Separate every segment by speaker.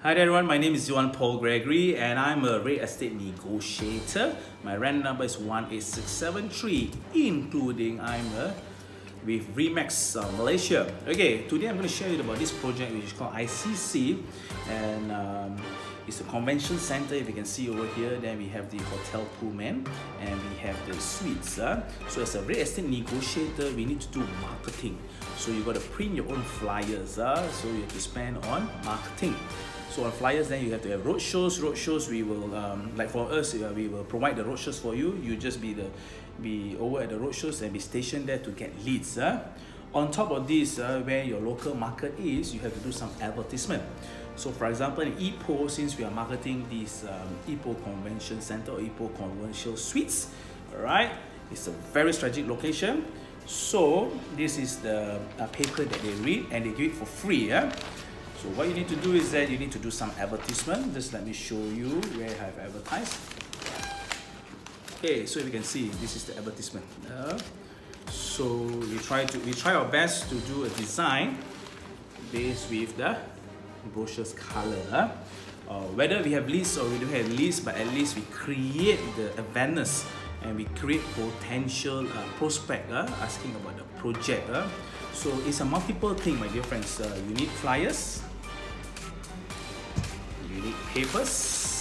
Speaker 1: Hi everyone, my name is Johann Paul Gregory and I'm a real estate negotiator. My REN number is 18673 including I'm a with Remax uh, Malaysia. Okay, today I'm going to share you about this project which is called ICC and um, it's a convention center if you can see over here then we have the hotel Pullman and we have the suites uh. so as a real estate negotiator we need to do marketing so you got to print your own flyers uh. so you have to spend on marketing so on flyers then you have to have road shows road shows we will um, like for us we will provide the road shows for you you just be the be over at the road shows and be stationed there to get leads uh. On top of this uh, where your local market is you have to do some advertisement so for example in Ipoh since we are marketing this um, Ipoh Convention Center or Ipoh Convention Suites alright it's a very strategic location so this is the uh, paper that they read and they give it for free yeah so what you need to do is that you need to do some advertisement. Just let me show you where I have advertised. Okay, so you can see this is the advertisement. Uh, so we try to we try our best to do a design based with the brochure's color. Uh. Whether we have leads or we don't have leads, but at least we create the awareness and we create potential uh, prospect uh, asking about the project. Uh. So it's a multiple thing, my dear friends. Uh, you need flyers, you need papers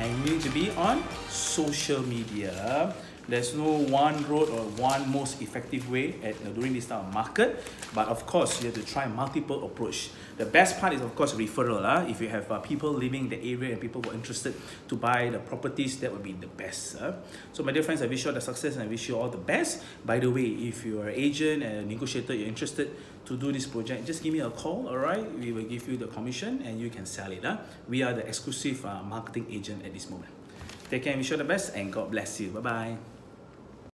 Speaker 1: and you need to be on social media. There's no one road or one most effective way at uh, during this type of market but of course you have to try multiple approach. The best part is of course referral uh, if you have uh, people living in the area and people who are interested to buy the properties that would be the best uh. so my dear friends i wish you all the success and i wish you all the best. By the way if you are an agent and a negotiator you're interested to do this project just give me a call all right? We will give you the commission and you can sell it uh. we are the exclusive uh, marketing agent at this moment. Take care and wish you the best and god bless you. Bye bye